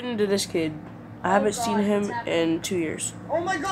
to this kid. I haven't seen him in two years. Oh my god!